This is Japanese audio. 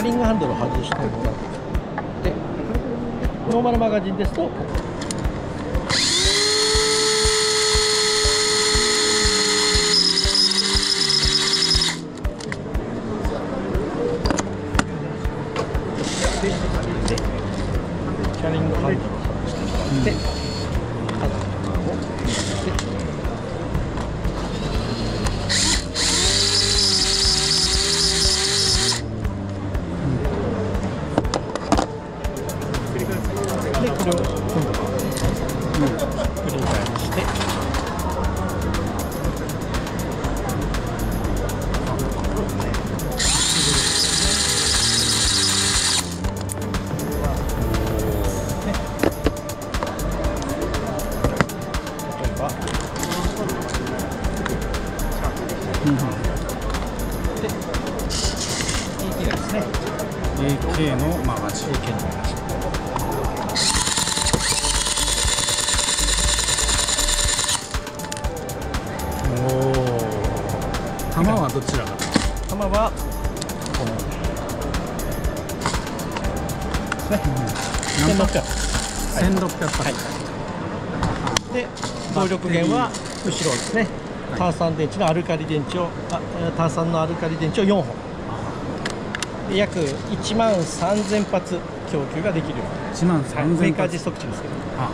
リングハンドルを外してもらってノーマルマガジンですとででキャリングハンド。ルを外してもらって、して例えばで ET がですね AK のマガジン AK にな弾はどちらが弾はこのですね1600 1600はいで動力源は後ろですね。炭酸電池のアルカリ電池をあえー炭酸のアルカリ電池を4本で約1万3000発供給ができるよう1万な、はいメ3000ーカー実測値ですけど。は